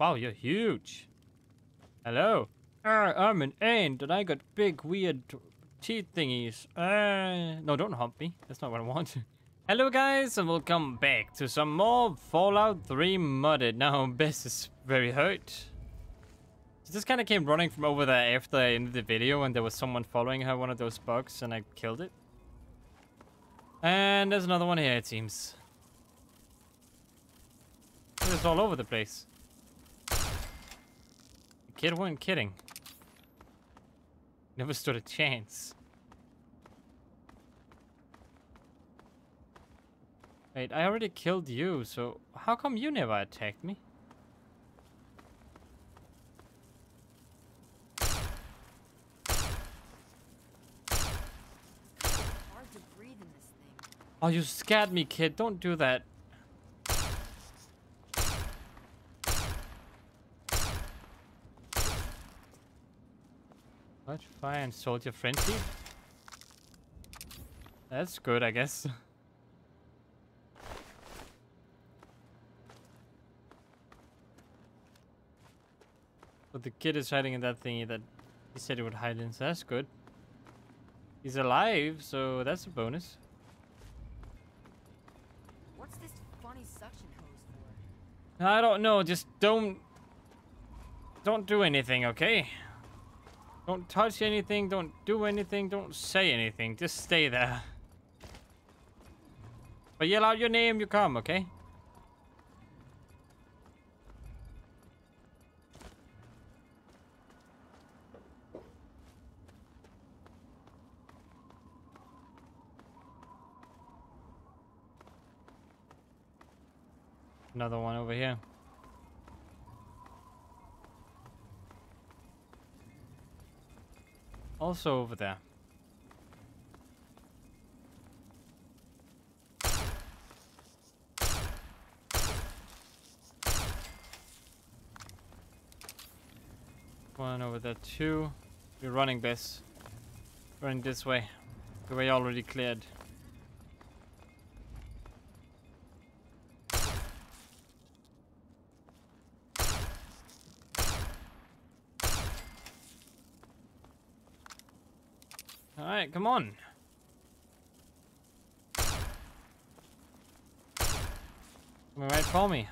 Wow, you're huge. Hello. Uh, I'm an ant and I got big weird teeth thingies. Uh, no, don't hump me. That's not what I want. Hello guys and welcome back to some more Fallout 3 modded. Now Bess is very hurt. She just kind of came running from over there after I ended the video and there was someone following her, one of those bugs, and I killed it. And there's another one here it seems. It's all over the place. Kid wasn't kidding. Never stood a chance. Wait, I already killed you, so how come you never attacked me? Hard to breathe in this thing. Oh, you scared me, kid. Don't do that. What? Fire and soldier frenzy? That's good, I guess. But the kid is hiding in that thingy that he said he would hide in, so that's good. He's alive, so that's a bonus. What's this funny suction hose for? I don't know, just don't... Don't do anything, okay? Don't touch anything, don't do anything, don't say anything. Just stay there. But yell out your name, you come, okay? Another one over here. Also over there. One over there too. We're running this. Running this way. The way already cleared. Come on. Come right for me.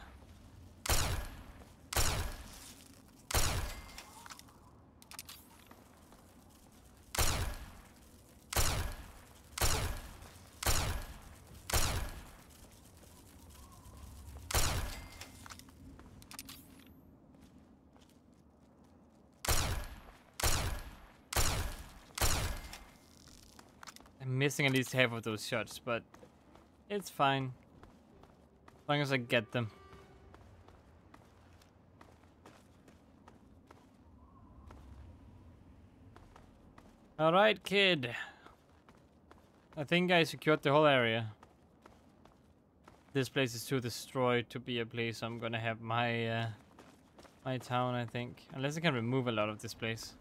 Missing at least half of those shots, but it's fine. As long as I get them. Alright, kid. I think I secured the whole area. This place is too destroyed to be a place I'm gonna have my uh, my town, I think. Unless I can remove a lot of this place.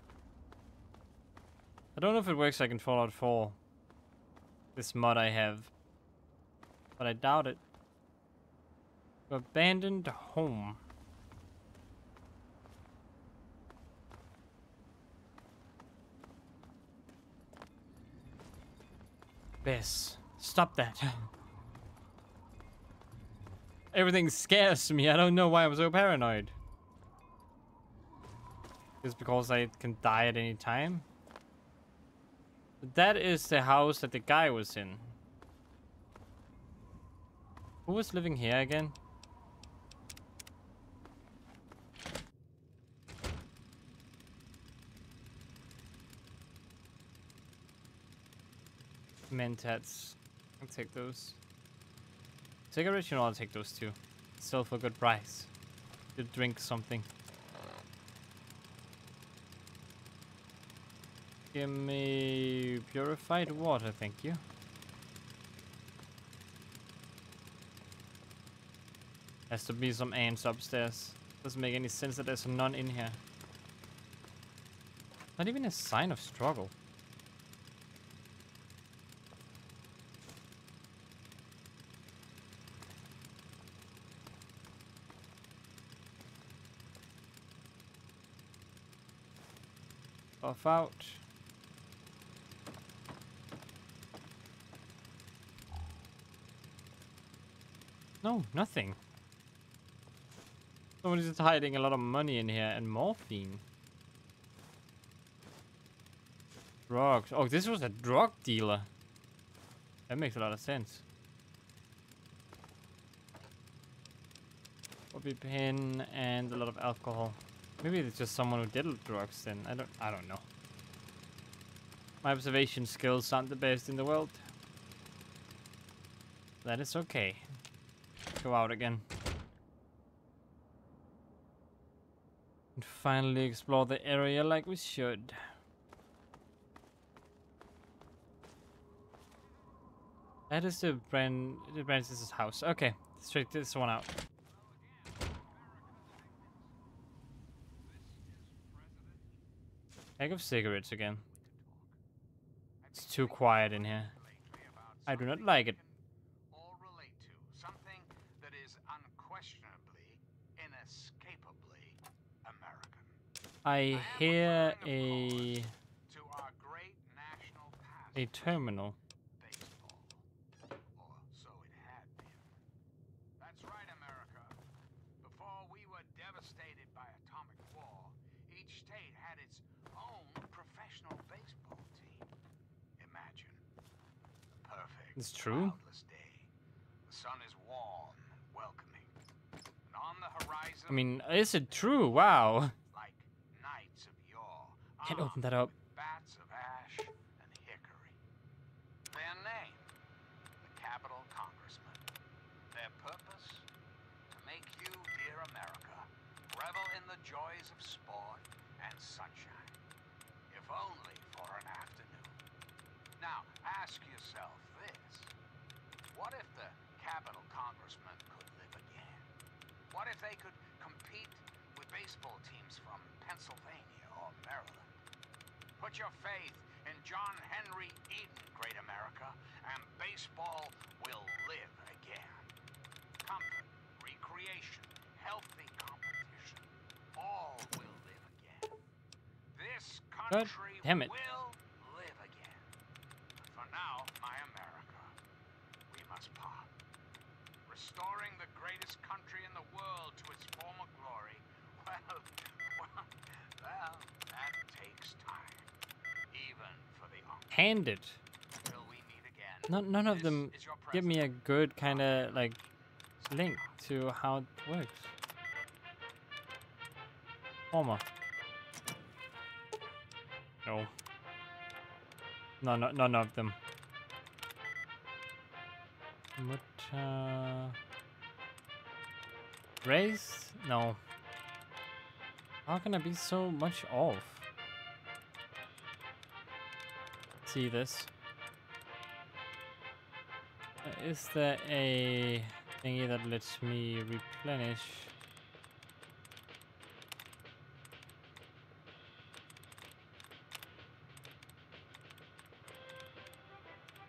I don't know if it works like in Fallout 4 this mod I have. But I doubt it. Abandoned home. Bess, stop that. Everything scares me. I don't know why I'm so paranoid. Is because I can die at any time? That is the house that the guy was in. Who was living here again? Mentats. I'll take those. You know, I'll take those too. Sell for a good price. To drink something. Give me purified water, thank you. Has to be some ants upstairs. Doesn't make any sense that there's none in here. Not even a sign of struggle. Off out. No, nothing. Someone's just hiding a lot of money in here and morphine. Drugs. Oh, this was a drug dealer. That makes a lot of sense. Bobby pin and a lot of alcohol. Maybe it's just someone who did drugs then. I don't I don't know. My observation skills aren't the best in the world. That is okay. Go out again. And finally explore the area like we should. That is the Brand the Francis's house. Okay, straight this one out. Bag of cigarettes again. It's too quiet in here. I do not like it. All relate to something that is unquestionably, inescapably American. I hear a To our great national a past, terminal. baseball. Or so it had been. That's right, America. Before we were devastated by atomic war, each state had its own professional baseball or so it had been. That's right, America. We were devastated by atomic war, each state had its own professional baseball team. Imagine. The perfect. It's true. day. The sun is warm, welcoming. And on the horizon, I mean, is it true? Wow. Can't open that up. Bats of ash and hickory. Their name, the Capitol Congressman. Their purpose, to make you, dear America, revel in the joys of sport and sunshine. If only for an afternoon. Now, ask yourself this. What if the Capitol Congressman could live again? What if they could compete with baseball teams from Pennsylvania or Maryland? Put your faith in John Henry Eden, great America, and baseball will live again. Comfort, recreation, healthy competition, all will live again. This God country damn it. will live again. But for now, my America, we must part. Restoring the greatest country in the world to its former glory, well, well, well, that takes time. Even for the uncle. Hand we meet again. None, of them give me a good kind of like link to how it works. Homer. No. None, o- none of them. But, uh... Race? No. How can I be so much off? See this? Uh, Is there a thingy that lets me replenish?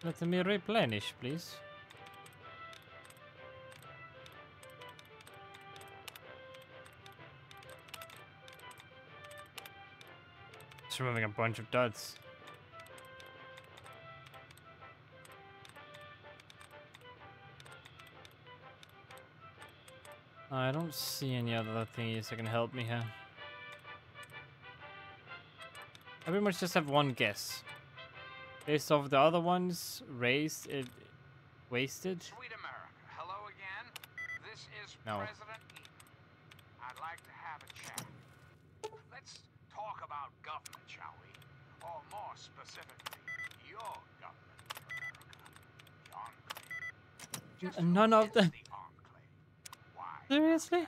Let me replenish, please. It's removing a bunch of duds. I don't see any other thingies that can help me here. I pretty much just have one guess. Based off the other ones, raised it wasted. Sweet America, hello again. This is No. President Eden. I'd like to have a chat. Let's talk about government, shall we? Or more specifically, your government, America. None of them. The Enclave? Why? not Seriously? The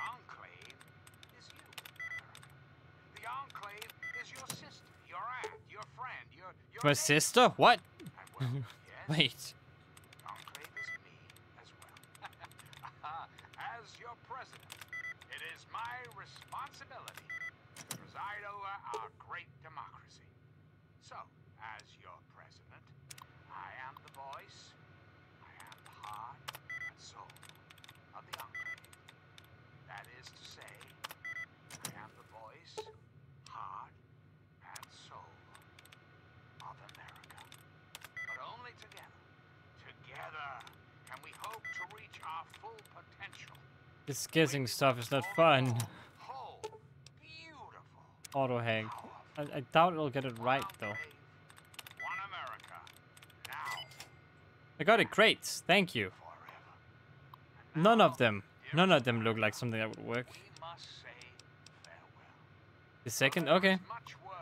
Enclave is you, The Enclave is your sister, your aunt, your friend, your your My sister? What? Well, yes, Wait. Enclave is me as well. as your president, it is my responsibility to preside over our great democracy. So, as your president, I am the voice, I am the heart and soul of the Enclave. That is to say, I am the voice, heart, This guessing stuff is not fun. Auto hang. I, I doubt it'll get it right though. I got it. Great. Thank you. None of them. None of them look like something that would work. The second? Okay.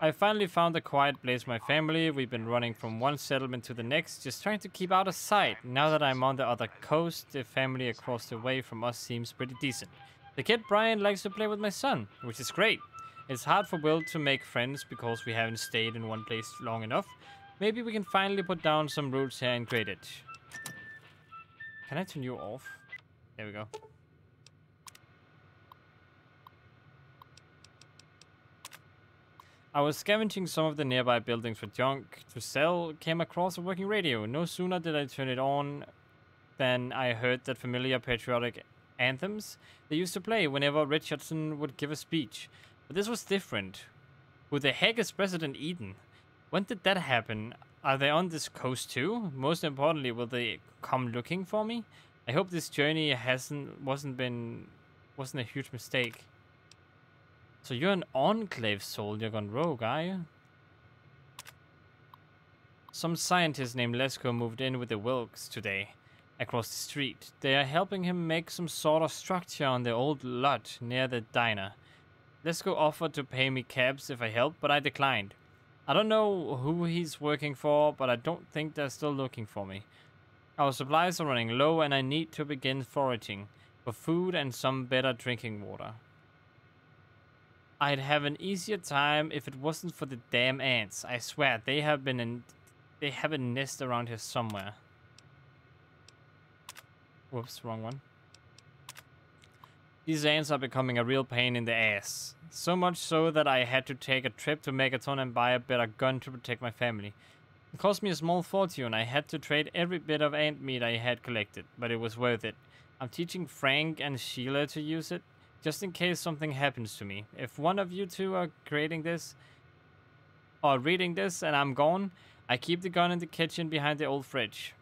I finally found a quiet place my family. We've been running from one settlement to the next, just trying to keep out of sight. Now that I'm on the other coast, the family across the way from us seems pretty decent. The kid Brian likes to play with my son, which is great. It's hard for Will to make friends because we haven't stayed in one place long enough. Maybe we can finally put down some roots here and grade it. Can I turn you off? There we go. I was scavenging some of the nearby buildings for junk to sell, came across a working radio. No sooner did I turn it on than I heard that familiar patriotic anthems they used to play whenever Richardson would give a speech. But this was different. Who the heck is President Eden? When did that happen? Are they on this coast too? Most importantly, will they come looking for me? I hope this journey hasn't wasn't been wasn't a huge mistake. So you're an Enclave soldier gone rogue, are you? Some scientist named Lesko moved in with the Wilkes today, across the street. They are helping him make some sort of structure on the old lot near the diner. Lesko offered to pay me caps if I help, but I declined. I don't know who he's working for, but I don't think they're still looking for me. Our supplies are running low and I need to begin foraging for food and some better drinking water. I'd have an easier time if it wasn't for the damn ants. I swear, they have been in they have a nest around here somewhere. Whoops, wrong one. These ants are becoming a real pain in the ass. So much so that I had to take a trip to Megaton and buy a better gun to protect my family. It cost me a small fortune. I had to trade every bit of ant meat I had collected, but it was worth it. I'm teaching Frank and Sheila to use it, just in case something happens to me. If one of you two are creating this, or reading this, and I'm gone, I keep the gun in the kitchen behind the old fridge.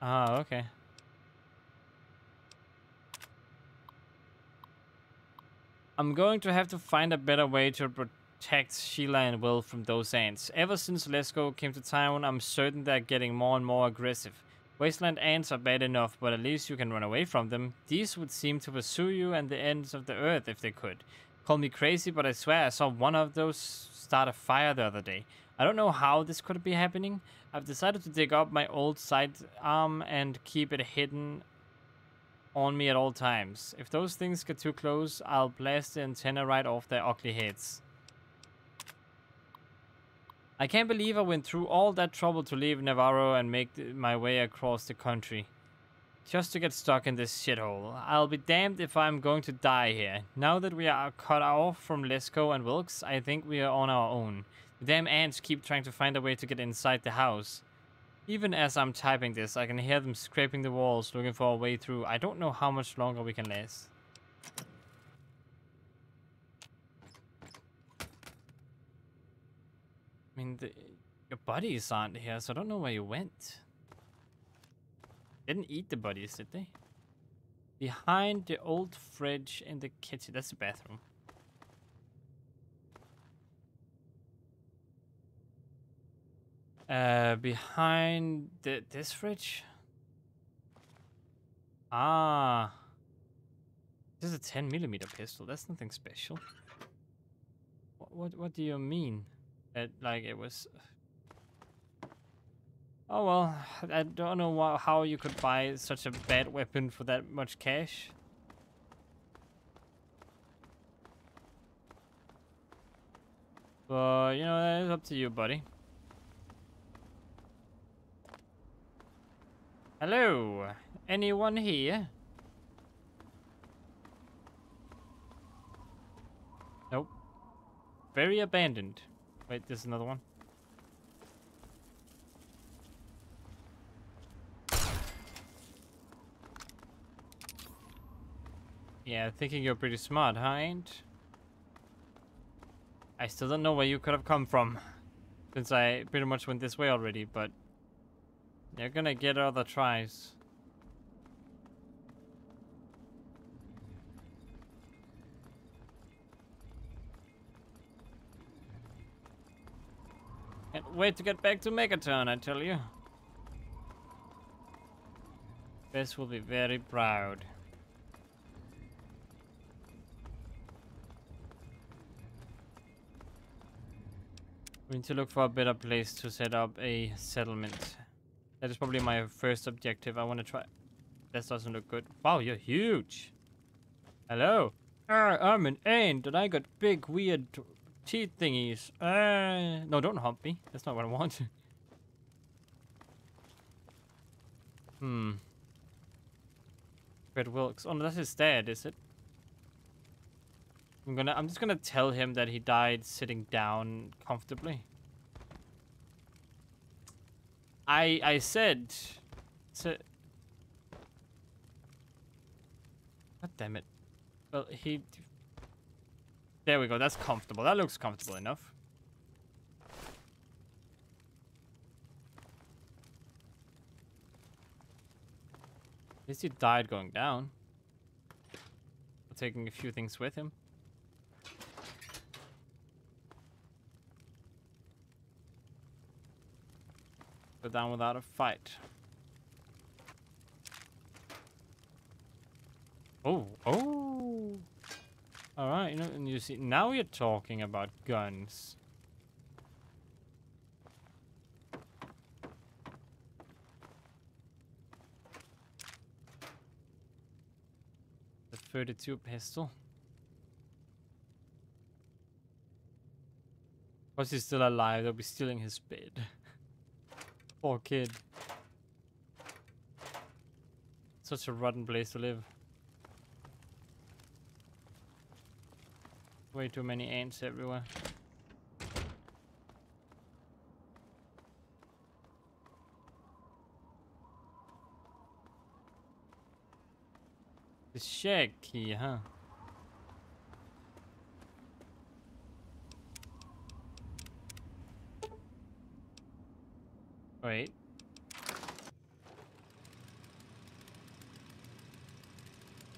Ah, okay. I'm going to have to find a better way to protect Sheila and Will from those ants. Ever since Lesko came to town, I'm certain they're getting more and more aggressive. Wasteland ants are bad enough, but at least you can run away from them. These would seem to pursue you and the ends of the earth if they could. Call me crazy, but I swear I saw one of those start a fire the other day. I don't know how this could be happening. I've decided to dig up my old sidearm and keep it hidden on me at all times. If those things get too close, I'll blast the antenna right off their ugly heads. I can't believe I went through all that trouble to leave Navarro and make my way across the country. Just to get stuck in this shithole. I'll be damned if I'm going to die here. Now that we are cut off from Lesko and Wilkes, I think we are on our own. The damn ants keep trying to find a way to get inside the house. Even as I'm typing this, I can hear them scraping the walls, looking for a way through. I don't know how much longer we can last. I mean, the, your buddies aren't here, so I don't know where you went. Didn't eat the buddies, did they? Behind the old fridge in the kitchen. That's the bathroom. Uh, behind the, this fridge? Ah. This is a 10 millimeter pistol. That's nothing special. What, what, what do you mean? That, like, it was... Oh well, I don't know how you could buy such a bad weapon for that much cash. But, you know, it's up to you, buddy. Hello? Anyone here? Nope. Very abandoned. Wait, there's another one. Yeah, thinking you're pretty smart, huh, ain't? I still don't know where you could have come from. Since I pretty much went this way already, but... You're gonna get other tries. Wait to get back to Megaton, I tell you. Bess will be very proud. We need to look for a better place to set up a settlement. That is probably my first objective. I want to try. This doesn't look good. Wow, you're huge. Hello. Uh, I'm an ant and I got big weird teeth thingies. Uh, no, don't hump me. That's not what I want. hmm. Fred Wilkes. Oh, no, that's his dad, is it? I'm gonna. I'm just gonna tell him that he died sitting down comfortably. I I said. To, God damn it. Well, he. There we go. That's comfortable. That looks comfortable enough. At least he died going down. Taking a few things with him. Go down without a fight. Oh, oh. All right, you know, and you see, now you're talking about guns. The 32 pistol. Was he still alive? They'll be stealing his bed. Poor kid. Such a rotten place to live. Way too many ants everywhere. The shed key, huh? Wait.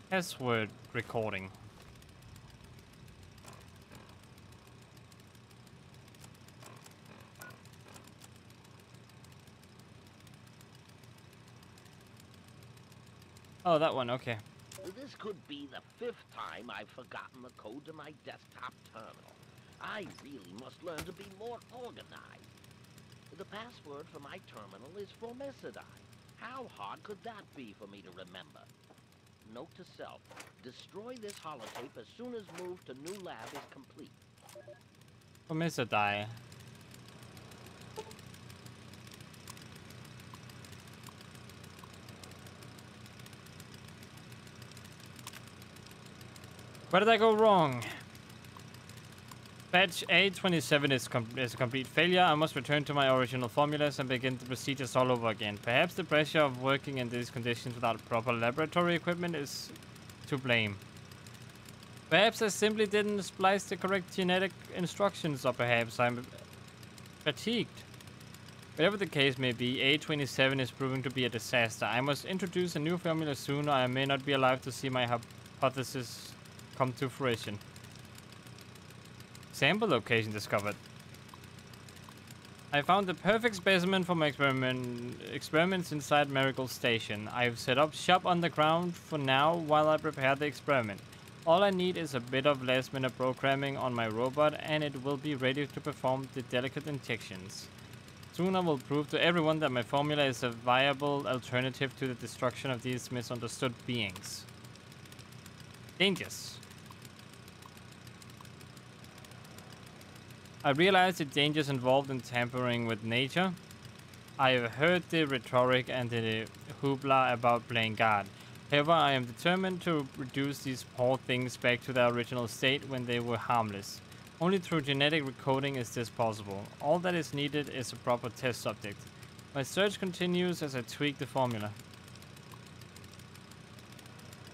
Password recording. Oh, that one, okay. This could be the fifth time I've forgotten the code to my desktop terminal. I really must learn to be more organized. The password for my terminal is Formicidae. How hard could that be for me to remember? Note to self, destroy this holotape as soon as move to new lab is complete. Formicidae. Where did I go wrong? Batch A27 is, is a complete failure. I must return to my original formulas and begin the procedures all over again. Perhaps the pressure of working in these conditions without proper laboratory equipment is to blame. Perhaps I simply didn't splice the correct genetic instructions, or perhaps I'm fatigued. Whatever the case may be, A27 is proving to be a disaster. I must introduce a new formula soon, or I may not be alive to see my hypothesis come to fruition. Sample location discovered. I found the perfect specimen for my experiment experiments inside Marigold Station. I've set up shop underground for now while I prepare the experiment. All I need is a bit of last minute programming on my robot and it will be ready to perform the delicate injections. Soon I will prove to everyone that my formula is a viable alternative to the destruction of these misunderstood beings. Dangers. I realize the dangers involved in tampering with nature. I have heard the rhetoric and the hoopla about playing God. However, I am determined to reduce these poor things back to their original state when they were harmless. Only through genetic recoding is this possible. All that is needed is a proper test subject. My search continues as I tweak the formula.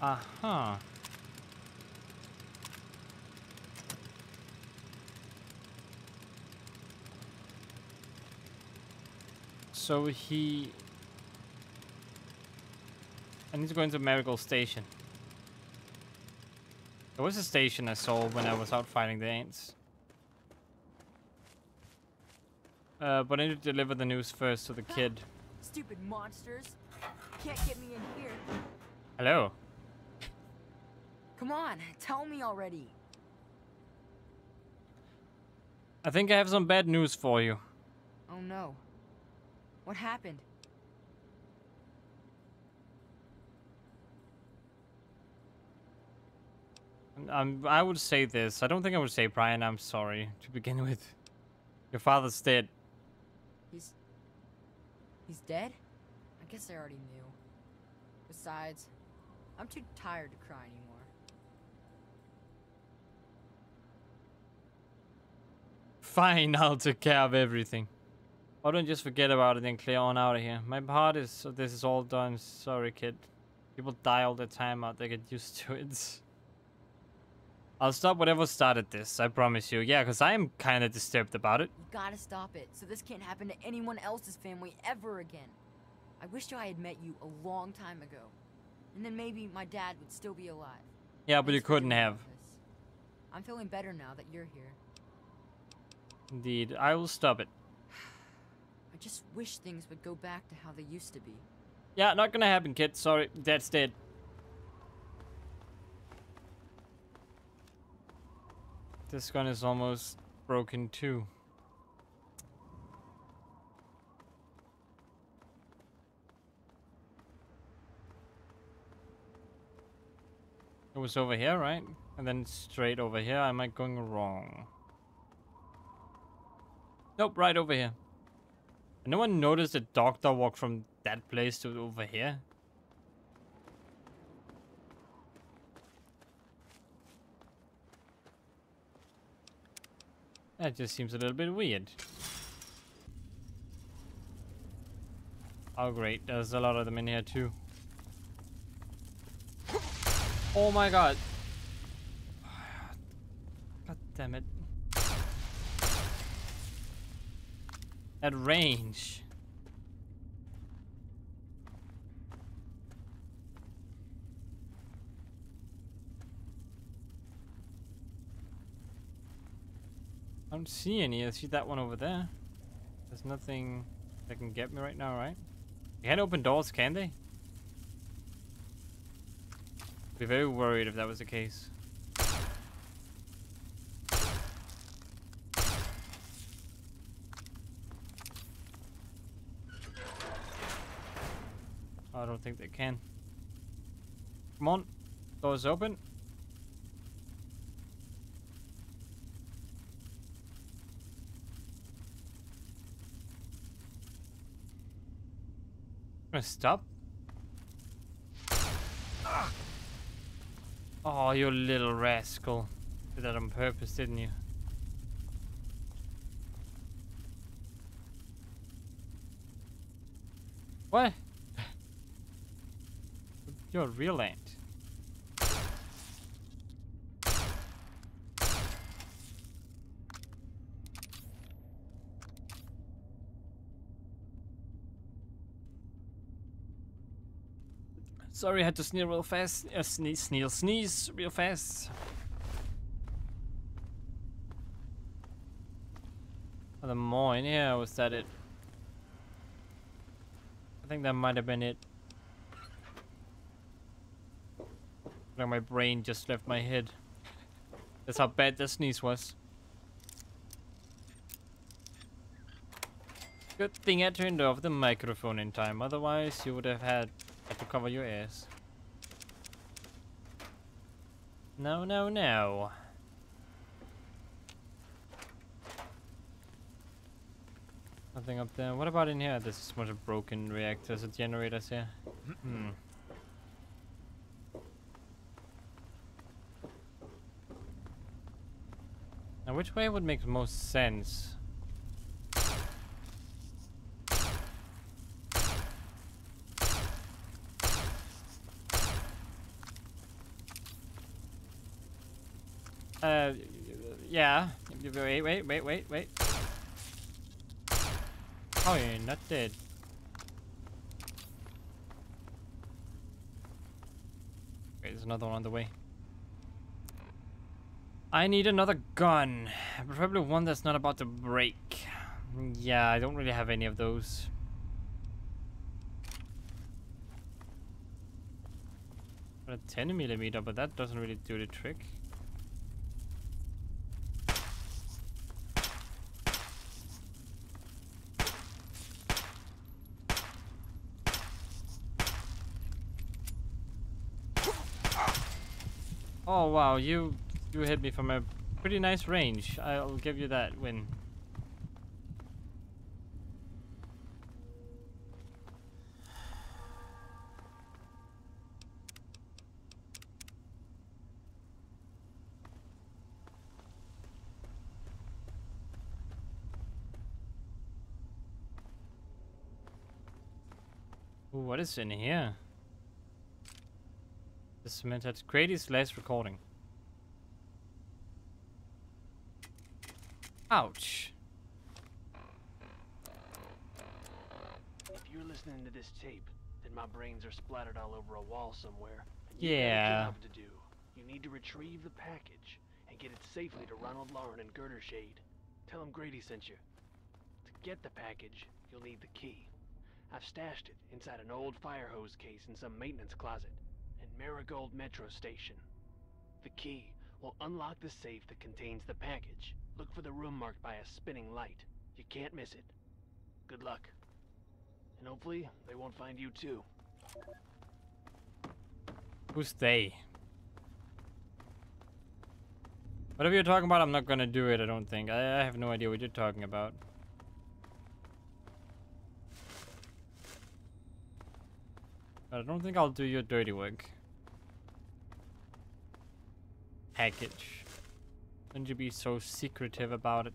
Aha. Uh -huh. So he... I need to go into Marigold Station. There was a station I saw when I was out fighting the ants. Uh, but I need to deliver the news first to the kid. Stupid monsters. Can't get me in here. Hello. Come on, tell me already. I think I have some bad news for you. Oh no. What happened? Um, I would say this. I don't think I would say Brian. I'm sorry to begin with. Your father's dead. He's... He's dead? I guess I already knew. Besides, I'm too tired to cry anymore. Fine, I'll take care of everything. Why don't you just forget about it and clear on out of here? My part is so this is all done. Sorry, kid. People die all the time out. They get used to it. I'll stop whatever started this. I promise you. Yeah, because I'm kind of disturbed about it. You gotta stop it, so this can't happen to anyone else's family ever again. I wish I had met you a long time ago. And then maybe my dad would still be alive. Yeah, but you Thanks couldn't have. I'm feeling better now that you're here. Indeed, I will stop it. I just wish things would go back to how they used to be. Yeah, not gonna happen, kid. Sorry, dad's dead. This gun is almost broken too. It was over here, right? And then straight over here. Am I going wrong? Nope, right over here. No one noticed the doctor walk from that place to over here? That just seems a little bit weird. Oh great, there's a lot of them in here too. Oh my god. God damn it. At range. I don't see any. I see that one over there. There's nothing that can get me right now, right? They can't open doors, can they? Be very worried if that was the case. Don't think they can. Come on. Doors open. Gonna stop? Oh, you little rascal. Did that on purpose, didn't you? What? You're real ant. Sorry, I had to sneeze real fast. Uh, sneeze, sneeze, sneeze real fast. The in here, was that it? I think that might have been it. Like my brain just left my head. That's how bad the sneeze was. Good thing I turned off the microphone in time, otherwise you would have had, had to cover your ears. No, no, no. Nothing up there. What about in here? There's a bunch of broken reactors and generators here. Hmm. Now, which way would make most sense? Uh, yeah. Wait, wait, wait, wait, wait. Oh, you're not dead. Wait, there's another one on the way. I need another gun. Preferably one that's not about to break. Yeah, I don't really have any of those. A 10 millimeter, but that doesn't really do the trick. Oh wow, you you hit me from a pretty nice range. I'll give you that win. What is in here? The cement has Grady's last recording. Ouch. If you're listening to this tape, then my brains are splattered all over a wall somewhere. you Yeah. job to do. You need to retrieve the package and get it safely to Ronald Laren and Girdershade. Tell them Grady sent you. To get the package, you'll need the key. I've stashed it inside an old fire hose case in some maintenance closet in Marigold Metro Station. The key will unlock the safe that contains the package. Look for the room marked by a spinning light. You can't miss it. Good luck. And hopefully, they won't find you too. Who's they? Whatever you're talking about, I'm not gonna do it, I don't think. I, I have no idea what you're talking about. But I don't think I'll do your dirty work. Package. Don't you be so secretive about it.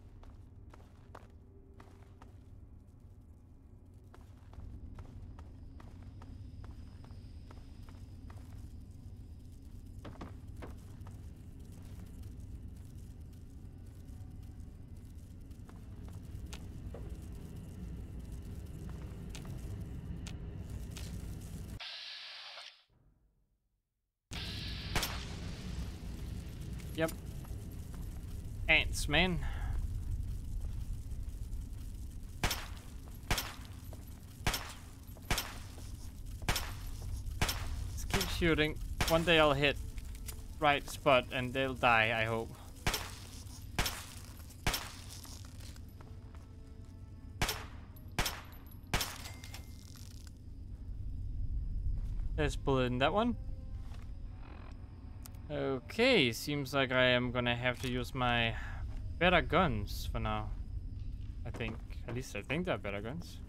Yep. Ants, man. Just keep shooting. One day I'll hit right spot and they'll die, I hope. There's bullet in that one. Okay, seems like I am gonna have to use my better guns for now. I think. At least I think they're better guns.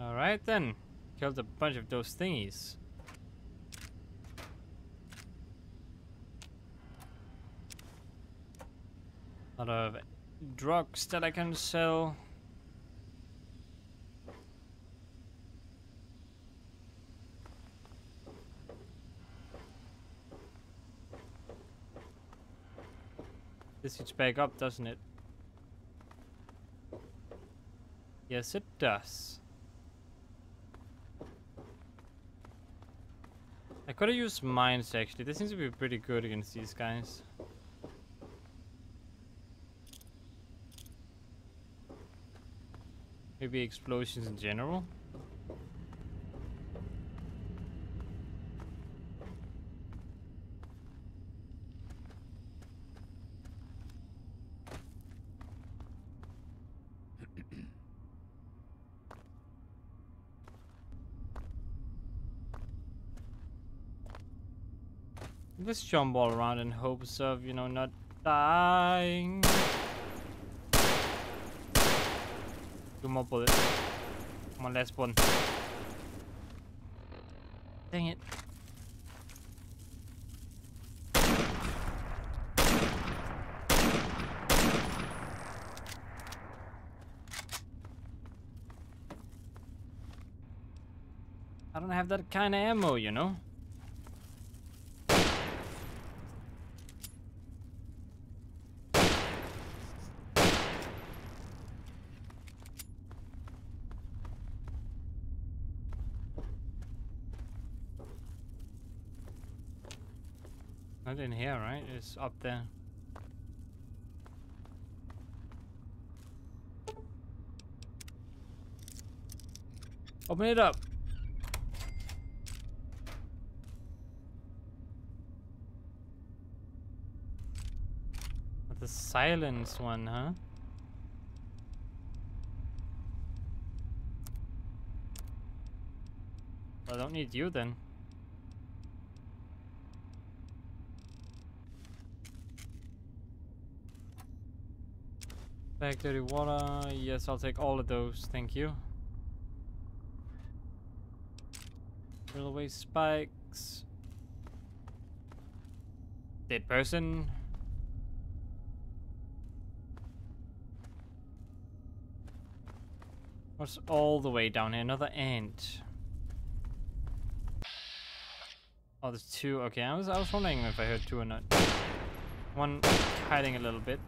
Alright then. A bunch of those thingies. A lot of drugs that I can sell. This heats back up, doesn't it? Yes, it does. I could have used mines actually. This seems to be pretty good against these guys. Maybe explosions in general. Just jump all around in hopes of, you know, not dying. Two more bullets. Come on, last one. Dang it. I don't have that kind of ammo, you know? Not in here, right? It's up there. Open it up. The silence one, huh? I don't need you then. Back dirty water. Yes, I'll take all of those. Thank you. Railway spikes. Dead person. What's all the way down here? Another ant. Oh, there's two. Okay, I was I was wondering if I heard two or not. One hiding a little bit.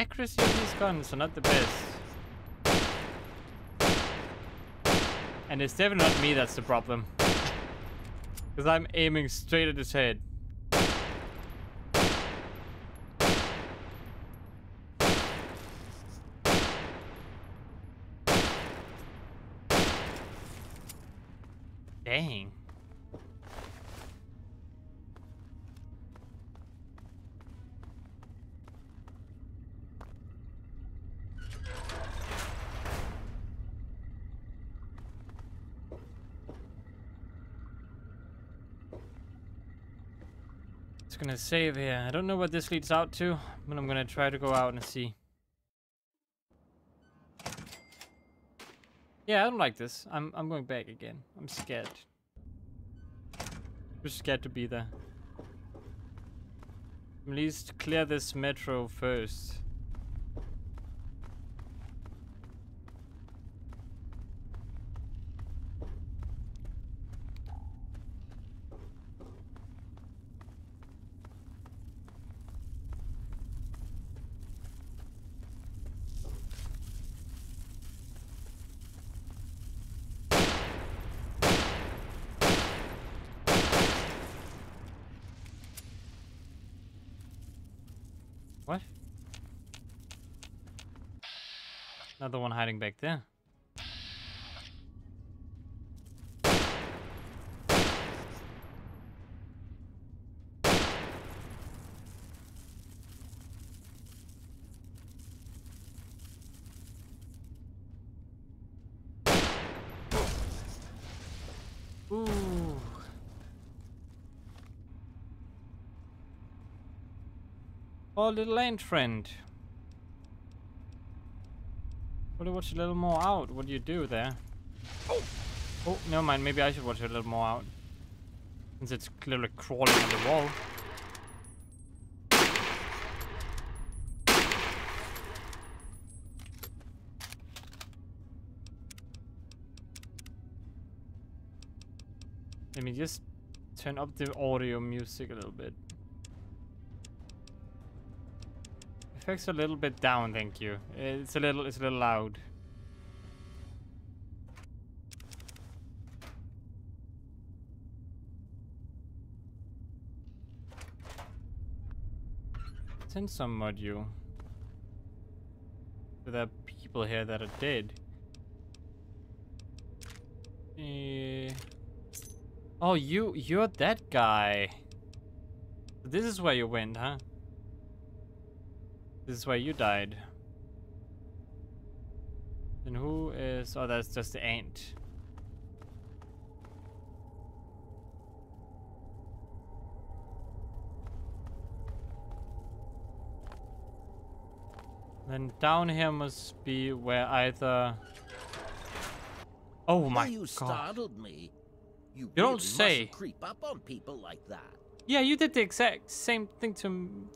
Accuracy of these guns are not the best. And it's definitely not me that's the problem. Because I'm aiming straight at his head. Gonna save here. I don't know what this leads out to, but I'm gonna try to go out and see. Yeah, I don't like this. I'm I'm going back again. I'm scared. I'm scared to be there. At least clear this metro first. What? Another one hiding back there. Ooh. Oh, little ant friend. You watch a little more out? What do you do there? Oh, oh, never mind. Maybe I should watch a little more out. Since it's clearly crawling on the wall. Let me just turn up the audio music a little bit. Effects a little bit down, thank you. It's a little, it's a little loud. Sensor module. There are people here that are dead. Eh. Oh, you, you're that guy. This is where you went, huh? This is where you died. And who is... Oh, that's just the ant. Then down here must be where either... Oh my you god. startled me. You, You don't say. creep up on people like that. Yeah, you did the exact same thing to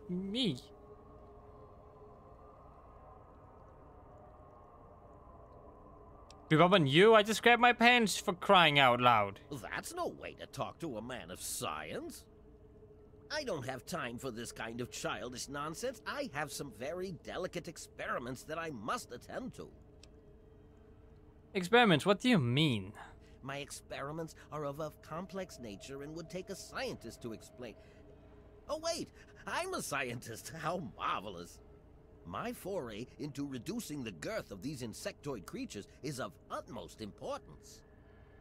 me. Up you? I just grabbed my pants for crying out loud. That's no way to talk to a man of science. I don't have time for this kind of childish nonsense. I have some very delicate experiments that I must attend to. Experiments, what do you mean? My experiments are of a complex nature and would take a scientist to explain. Oh, wait, I'm a scientist. How marvelous. My foray into reducing the girth of these insectoid creatures is of utmost importance.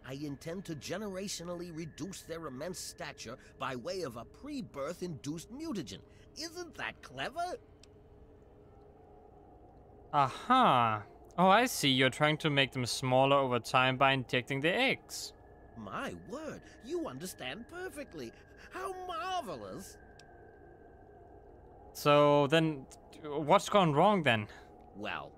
I intend to generationally reduce their immense stature by way of a pre-birth induced mutagen. Isn't that clever? Aha. Oh, I see. You're trying to make them smaller over time by injecting the eggs. My word, you understand perfectly. How marvelous! So then, what's gone wrong then? Well,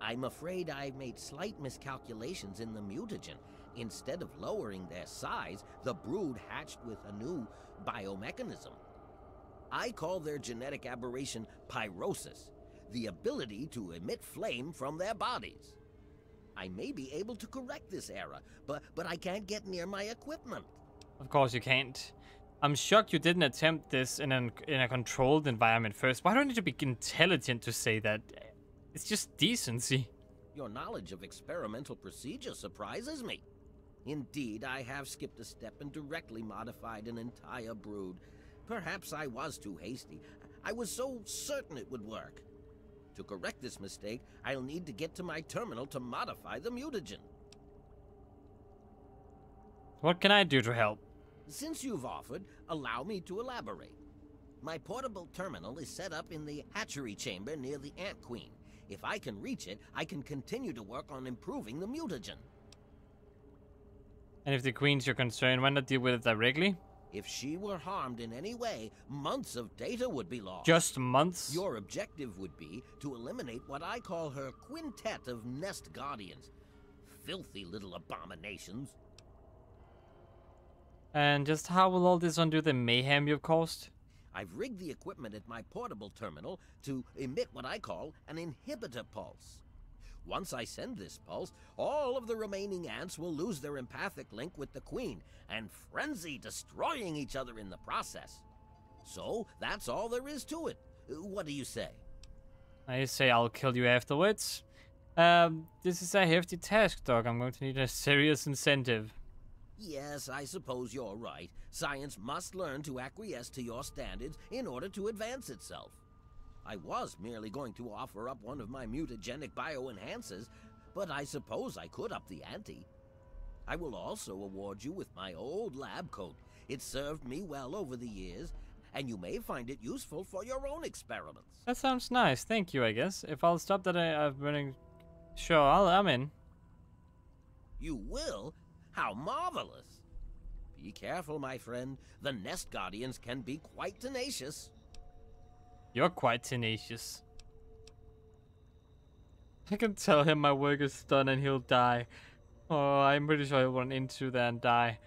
I'm afraid I made slight miscalculations in the mutagen. Instead of lowering their size, the brood hatched with a new biomechanism. I call their genetic aberration pyrosis, the ability to emit flame from their bodies. I may be able to correct this error, but, but I can't get near my equipment. Of course you can't. I'm shocked you didn't attempt this in, an, in a controlled environment first. Why do I need to be intelligent to say that? It's just decency. Your knowledge of experimental procedure surprises me. Indeed, I have skipped a step and directly modified an entire brood. Perhaps I was too hasty. I was so certain it would work. To correct this mistake, I'll need to get to my terminal to modify the mutagen. What can I do to help? Since you've offered, allow me to elaborate. My portable terminal is set up in the hatchery chamber near the Ant Queen. If I can reach it, I can continue to work on improving the mutagen. And if the queen's your concern, why not deal with it directly? If she were harmed in any way, months of data would be lost. Just months? Your objective would be to eliminate what I call her quintet of nest guardians. Filthy little abominations. And just how will all this undo the mayhem you've caused? I've rigged the equipment at my portable terminal to emit what I call an inhibitor pulse. Once I send this pulse, all of the remaining ants will lose their empathic link with the queen and frenzy, destroying each other in the process. So, that's all there is to it. What do you say? I say I'll kill you afterwards. Um, this is a hefty task, dog. I'm going to need a serious incentive. Yes, I suppose you're right. Science must learn to acquiesce to your standards in order to advance itself. I was merely going to offer up one of my mutagenic bioenhancers, but I suppose I could up the ante. I will also award you with my old lab coat. It served me well over the years, and you may find it useful for your own experiments. That sounds nice. Thank you, I guess. If I'll stop that I, I've been... Sure, I'll, I'm in. You will? How marvelous! Be careful, my friend. The Nest Guardians can be quite tenacious. You're quite tenacious. I can tell him my work is done and he'll die. Oh, I'm pretty sure he'll run into that and die.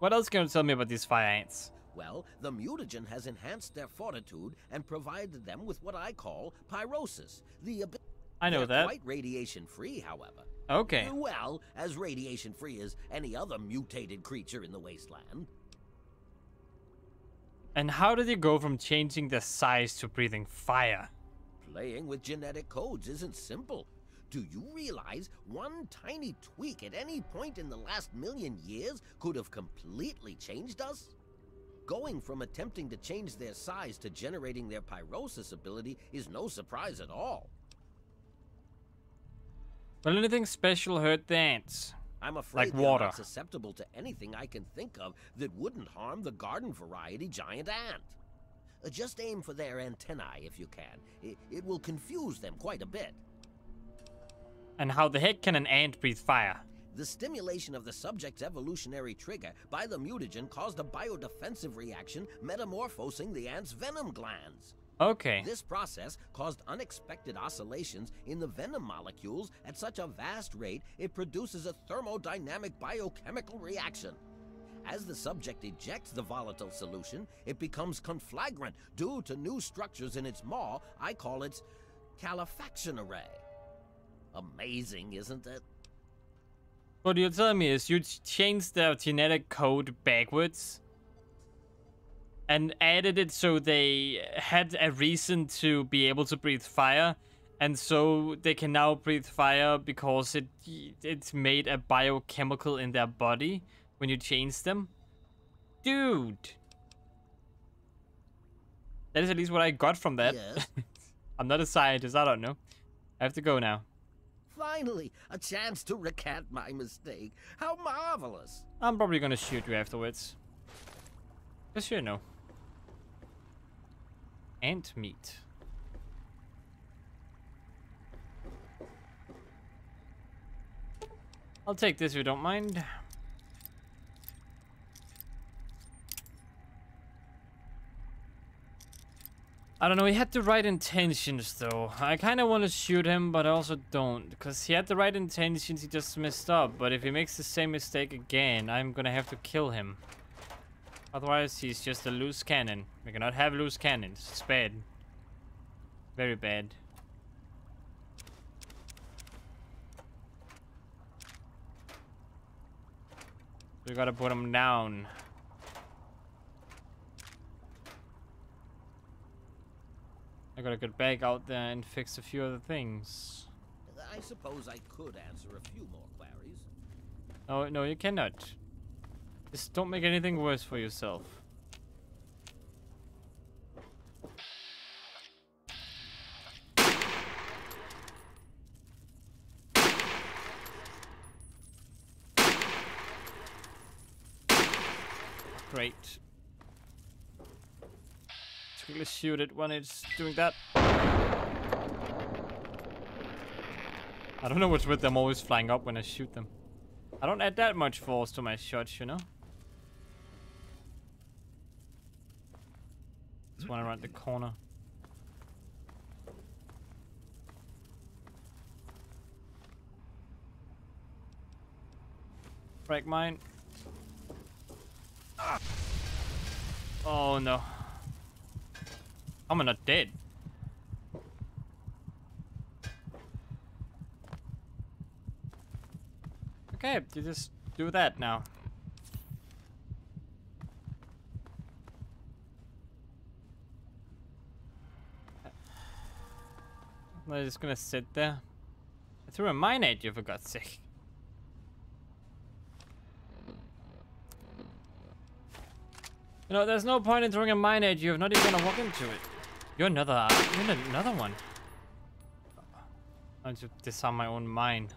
What else can you tell me about these fire ants? Well, the mutagen has enhanced their fortitude and provided them with what I call pyrosis. The ability I know They're that. quite radiation-free, however. Okay. Well, as radiation-free as any other mutated creature in the wasteland. And how did you go from changing the size to breathing fire? Playing with genetic codes isn't simple. Do you realize one tiny tweak at any point in the last million years could have completely changed us? Going from attempting to change their size to generating their pyrosis ability is no surprise at all. Will anything special hurt the ants? I'm afraid Like they're water. not susceptible to anything I can think of that wouldn't harm the garden variety giant ant. Uh, Just aim for their antennae if you can. It, it will confuse them quite a bit. And how the heck can an ant breathe fire? The stimulation of the subject's evolutionary trigger by the mutagen caused a biodefensive reaction metamorphosing the ant's venom glands. Okay. This process caused unexpected oscillations in the venom molecules at such a vast rate it produces a thermodynamic biochemical reaction. As the subject ejects the volatile solution, it becomes conflagrant due to new structures in its maw. I call it calefaction array. Amazing, isn't it? What you're telling me is you changed the genetic code backwards and added it so they had a reason to be able to breathe fire and so they can now breathe fire because it it's made a biochemical in their body when you change them. Dude. That is at least what I got from that. Yes. I'm not a scientist, I don't know. I have to go now. Finally, a chance to recant my mistake. How marvelous. I'm probably gonna shoot you afterwards. Just so you know. Ant meat. I'll take this if you don't mind. I don't know, he had the right intentions though. I kind of want to shoot him, but I also don't. Because he had the right intentions, he just messed up. But if he makes the same mistake again, I'm gonna have to kill him. Otherwise, he's just a loose cannon. We cannot have loose cannons. It's bad. Very bad. We gotta put him down. I gotta get back out there and fix a few other things. I suppose I could answer a few more queries. No, no, you cannot. Just don't make anything worse for yourself. Great. Let's really shoot it when it's doing that. I don't know what's with them always flying up when I shoot them. I don't add that much force to my shots, you know? One around the corner. Break mine. Oh no. I'm not dead. Okay, you just do that now. I'm just gonna sit there. I threw a mine at you for God's sake. You know, there's no point in throwing a mine at you if not even gonna walk into it. You're another, you're another one. I just disarm my own mine.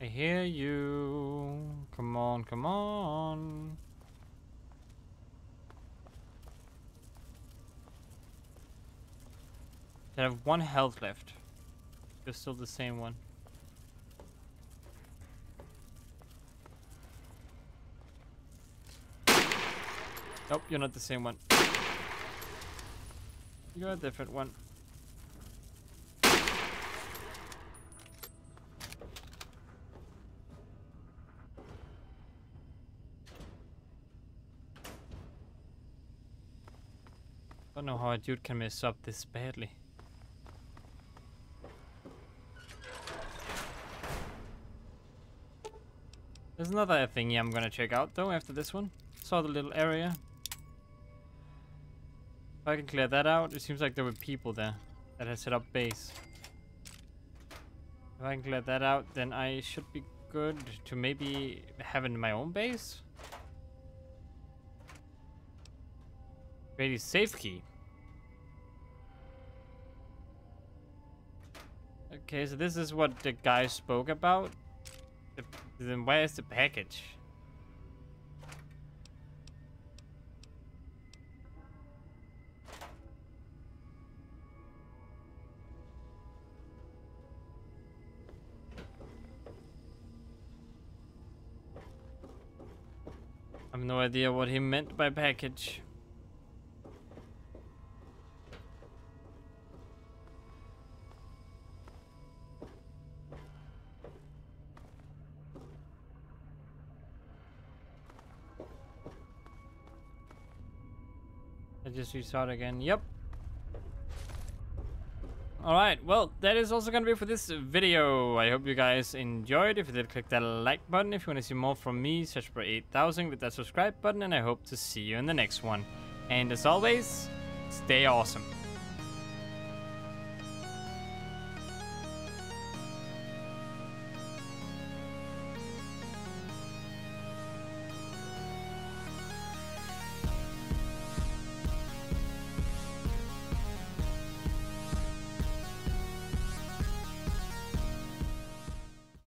I hear you. Come on, come on. I have one health left. You're still the same one. Nope, you're not the same one. You're a different one. Don't know how a dude can mess up this badly. There's another thingy I'm gonna check out though after this one. Saw the little area. If I can clear that out, it seems like there were people there that had set up base. If I can clear that out, then I should be good to maybe have in my own base. Ready safe key. Okay, so this is what the guy spoke about. The, then where's the package? I have no idea what he meant by package. Just restart again. Yep. Alright, well, that is also going to be for this video. I hope you guys enjoyed. If you did, click that like button. If you want to see more from me, search for 8000 with that subscribe button. And I hope to see you in the next one. And as always, stay awesome.